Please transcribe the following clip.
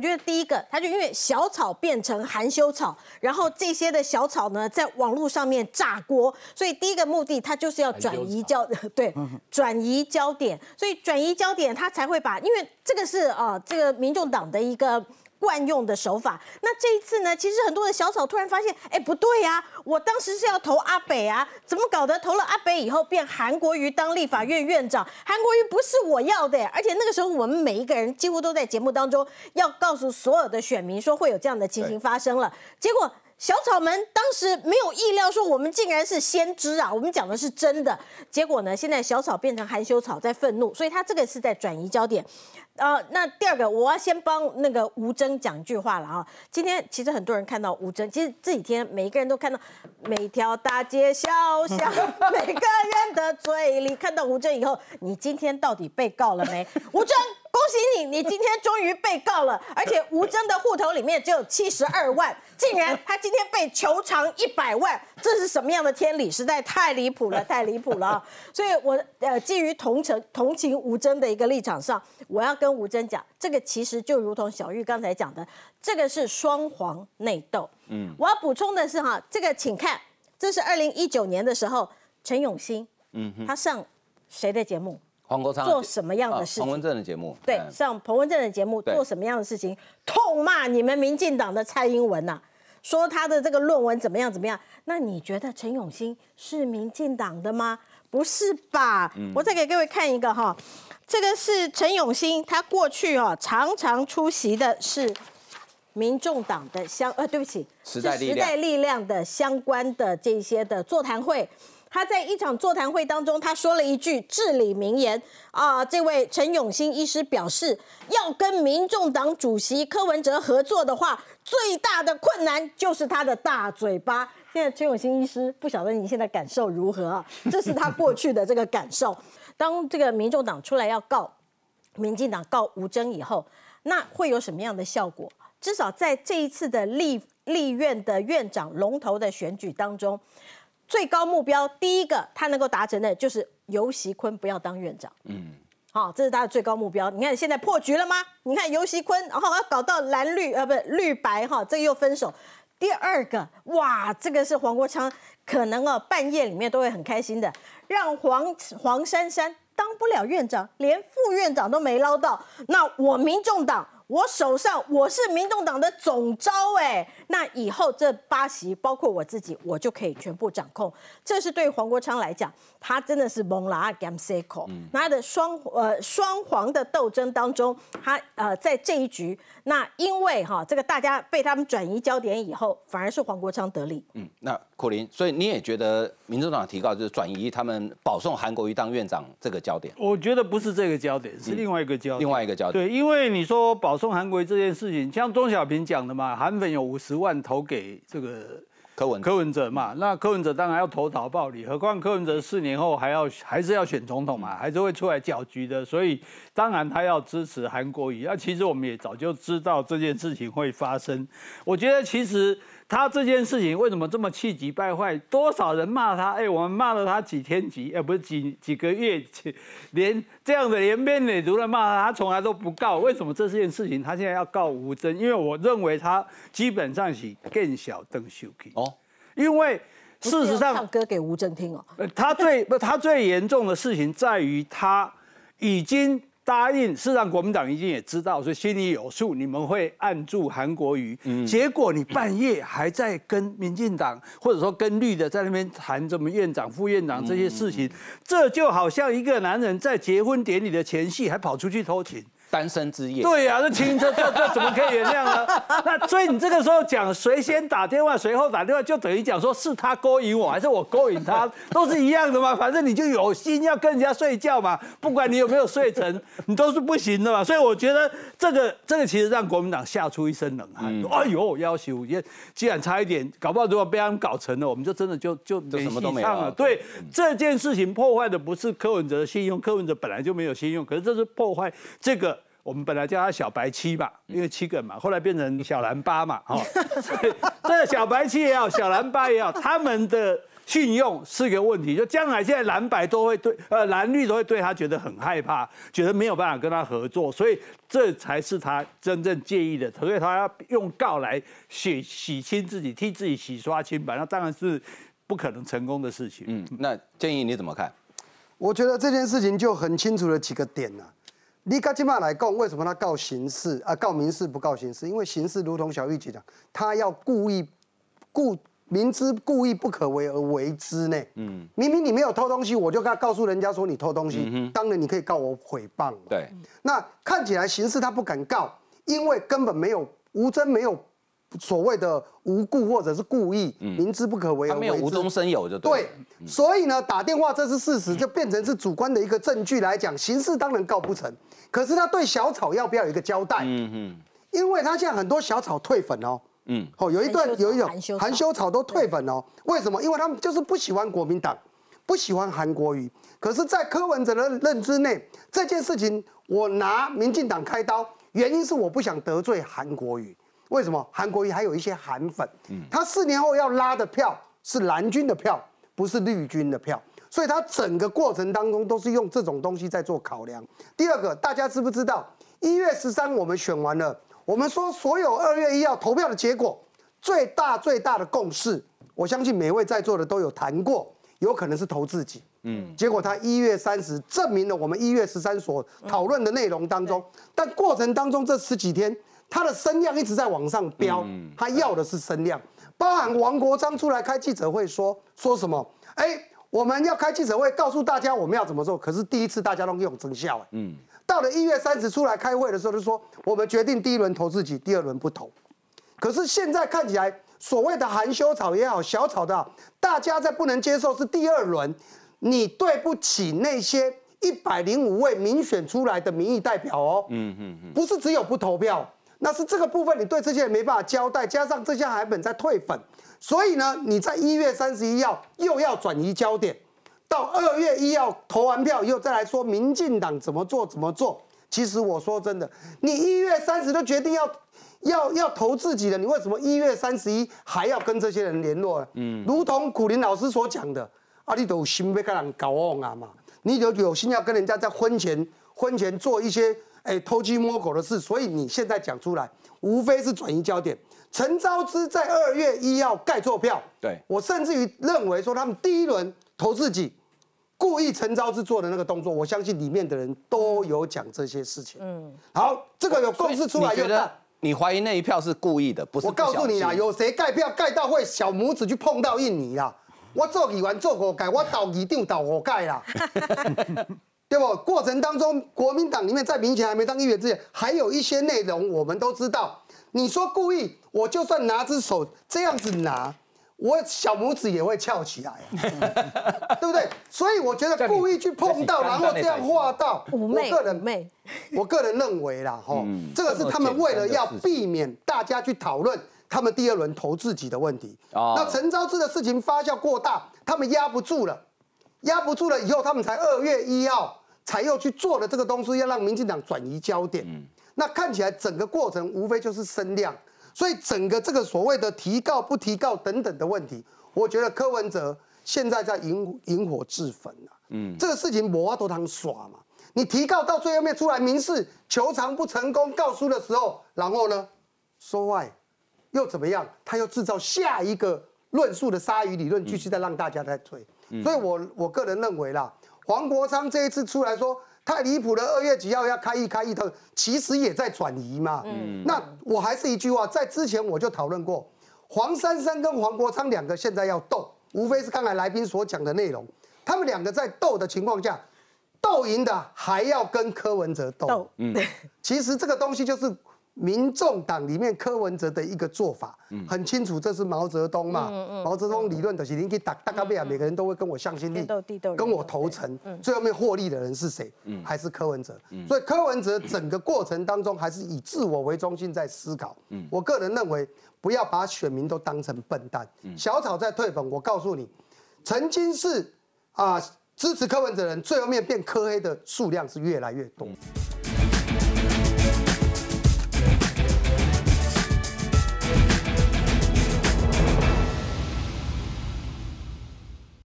我觉得第一个，他就因为小草变成含羞草，然后这些的小草呢，在网络上面炸锅，所以第一个目的，他就是要转移焦，对，转移焦点，所以转移焦点，他才会把，因为这个是啊，这个民众党的一个。惯用的手法。那这一次呢？其实很多的小草突然发现，哎，不对呀！我当时是要投阿北啊，怎么搞得？投了阿北以后，变韩国瑜当立法院院长。韩国瑜不是我要的，而且那个时候我们每一个人几乎都在节目当中要告诉所有的选民说会有这样的情形发生了。结果小草们当时没有意料说我们竟然是先知啊！我们讲的是真的。结果呢？现在小草变成含羞草在愤怒，所以他这个是在转移焦点。啊，那第二个，我要先帮那个吴征讲一句话了啊。今天其实很多人看到吴征，其实这几天每一个人都看到，每条大街小巷，每个人的嘴里看到吴征以后，你今天到底被告了没？吴征。恭喜你，你今天终于被告了，而且吴征的户头里面只有七十二万，竟然他今天被求偿一百万，这是什么样的天理？实在太离谱了，太离谱了！所以，我呃基于同情同情吴征的一个立场上，我要跟吴征讲，这个其实就如同小玉刚才讲的，这个是双黄内斗。嗯，我要补充的是哈，这个请看，这是二零一九年的时候，陈永新，嗯，他上谁的节目？黄国昌做什么样的事情？彭文正的节目，对，上彭文正的节目做什么样的事情？痛骂你们民进党的蔡英文呐，说他的这个论文怎么样怎么样？那你觉得陈永新是民进党的吗？不是吧？我再给各位看一个哈，这个是陈永新，他过去哦常常出席的是民众党的相呃，对不起，时代时代力量的相关的这些的座谈会。他在一场座谈会当中，他说了一句至理名言啊！这位陈永新医师表示，要跟民众党主席柯文哲合作的话，最大的困难就是他的大嘴巴。现在陈永新医师不晓得你现在感受如何啊？这是他过去的这个感受。当这个民众党出来要告民进党告吴征以后，那会有什么样的效果？至少在这一次的立立院的院长龙头的选举当中。最高目标，第一个他能够达成的就是尤习坤不要当院长。嗯，好，这是他的最高目标。你看现在破局了吗？你看尤习坤，然后要搞到蓝绿呃不绿白哈，这个又分手。第二个，哇，这个是黄国昌可能哦半夜里面都会很开心的，让黄黄珊珊当不了院长，连副院长都没捞到。那我民众党。我手上我是民众党的总招哎，那以后这八席包括我自己，我就可以全部掌控。这是对黄国昌来讲，他真的是蒙拉 gam circle，他的双呃双黄的斗争当中，他呃在这一局，那因为哈这个大家被他们转移焦点以后，反而是黄国昌得利。嗯，那苦林，所以你也觉得民主党提告就是转移他们保送韩国瑜当院长这个焦点？我觉得不是这个焦点，是另外一个焦点另外一个焦点。对，因为你说保。送韩国瑜这件事情，像钟小平讲的嘛，韩粉有五十万投给这个柯文柯文哲嘛，那柯文哲当然要投桃报李，何况柯文哲四年后还要还是要选总统嘛，还是会出来搅局的，所以当然他要支持韩国瑜。那其实我们也早就知道这件事情会发生，我觉得其实。他这件事情为什么这么气急败坏？多少人骂他？哎，我们骂了他几天几，呃，不是几几个月，连这样的连篇累牍的骂他，他从来都不告。为什么这件事情他现在要告吴征？因为我认为他基本上是更小邓秀吉哦，因为事实上唱歌给吴征听哦。呃，他最不，他最严重的事情在于他已经。答应是让国民党已经也知道，所以心里有数，你们会按住韩国瑜。嗯，结果你半夜还在跟民进党或者说跟绿的在那边谈什么院长、副院长这些事情，这就好像一个男人在结婚典礼的前夕还跑出去偷情。单身之夜，对呀，这停车这这怎么可以原谅呢？那所以你这个时候讲谁先打电话，谁后打电话，就等于讲说是他勾引我，还是我勾引他，都是一样的嘛。反正你就有心要跟人家睡觉嘛，不管你有没有睡成，你都是不行的嘛。所以我觉得这个这个其实让国民党吓出一身冷汗。哎呦，要求也既然差一点，搞不好如果被他们搞成了，我们就真的就就没戏唱了。对这件事情破坏的不是柯文哲的信用，柯文哲本来就没有信用，可是这是破坏这个。我们本来叫他小白七吧，因为七个嘛，后来变成 小蓝八嘛，哈。这小白七也好，小蓝八也好，他们的信用是个问题，就将来现在蓝白都会对呃蓝绿都会对他觉得很害怕，觉得没有办法跟他合作，所以这才是他真正介意的，所以他要用告来洗洗清自己，替自己洗刷清白，那当然是不可能成功的事情。嗯，那建议你怎么看？我觉得这件事情就很清楚的几个点呐、你刚今嘛来告，为什么他告刑事啊？告民事不告刑事？因为刑事如同小玉姐讲，他要故意故明知故意不可为而为之呢。嗯，明明你没有偷东西，我就告告诉人家说你偷东西，当然你可以告我诽谤。对，那看起来刑事他不敢告，因为根本没有吴真没有所谓的无故或者是故意，明知不可为而为之。他没有无中生有就对对了。，所以呢，打电话这是事实，就变成是主观的一个证据来讲，刑事当然告不成。可是他对小草要不要有一个交代？嗯嗯因为他现在很多小草退粉哦。嗯，哦，有一段有一种含羞草含羞草都退粉哦，为什么？因为他们就是不喜欢国民党，不喜欢韩国瑜。可是，在柯文哲的认知内，这件事情我拿民进党开刀，原因是我不想得罪韩国瑜。为什么？韩国瑜还有一些韩粉，他四年后要拉的票是蓝军的票，不是绿军的票。所以他整个过程当中都是用这种东西在做考量。第二个，大家知不知道？一月十三我们选完了，我们说所有二月一号投票的结果，最大最大的共识，我相信每位在座的都有谈过，有可能是投自己。嗯，结果他一月三十证明了我们一月十三所讨论的内容当中，但过程当中这十几天，他的声量一直在往上飙，他要的是声量，包含王国璋出来开记者会说说什么？哎，我们要开记者会告诉大家我们要怎么做，可是第一次大家都用真笑，嗯，到了一月三十出来开会的时候就说我们决定第一轮投自己，第二轮不投。可是现在看起来，所谓的含羞草也好，小草的好，大家在不能接受是第二轮，你对不起那些一百零五位民选出来的民意代表哦，嗯嗯嗯，不是只有不投票，那是这个部分你对这些人没办法交代，加上这些海本在退粉，所以呢，你在一月三十一号又要转移焦点，到二月一号投完票以后再来说民进党怎么做怎么做。其实我说真的，你一月三十都决定要要要投自己的，你为什么一月三十一还要跟这些人联络呢？嗯，如同古林老师所讲的，啊，你都有心要跟人搞往啊嘛，你就有心要跟人家在婚前婚前做一些哎偷鸡摸狗的事，所以你现在讲出来，无非是转移焦点。陈昭之在二月一号盖错票，对我甚至于认为说他们第一轮投自己，故意陈昭之做的那个动作，我相信里面的人都有讲这些事情。嗯，好，这个有共识出来又大你觉得。你怀疑那一票是故意的，不是我告诉你啦，不小心有谁盖票盖到会小拇指去碰到印尼啦？我做议员做五盖，我倒议长倒五盖啦，对不？过程当中，国民党里面在民前还没当议员之前，还有一些内容我们都知道。你说故意，我就算拿只手这样子拿，我小拇指也会翘起来、啊，对不对？所以我觉得故意去碰到，然后这样画到，我妩媚个人妩媚，我个人认为啦，哈、嗯这个是他们为了要避免大家去讨论他们第二轮投自己的问题。哦那陈昭之的事情发酵过大，他们压不住了，压不住了以后，他们才二月一号才又去做了这个东西，要让民进党转移焦点。嗯那看起来整个过程无非就是声量，所以整个这个所谓的提告不提告等等的问题，我觉得柯文哲现在在引引火自焚啊。嗯，这个事情我都当耍嘛。你提告到最后面出来民事求偿不成功告输的时候，然后呢，说外又怎么样？他又制造下一个论述的鲨鱼理论，继续再让大家在推。所以我我个人认为啦，黄国昌这一次出来说太离谱了，二月几号要开议开议的，其实也在转移嘛。嗯，那我还是一句话，在之前我就讨论过，黄珊珊跟黄国昌两个现在要斗，无非是刚才来宾所讲的内容，他们两个在斗的情况下，斗赢的还要跟柯文哲斗。斗，其实这个东西就是民众党里面柯文哲的一个做法，很清楚，这是毛泽东嘛。毛泽东理论的是，你可以打大概贝啊，每个人都会跟我向心力跟我投诚，最后面获利的人是谁？还是柯文哲。所以柯文哲整个过程当中还是以自我为中心在思考。我个人认为，不要把选民都当成笨蛋。小草在退粉，我告诉你，曾经是啊支持柯文哲的人，最后面变柯黑的数量是越来越多。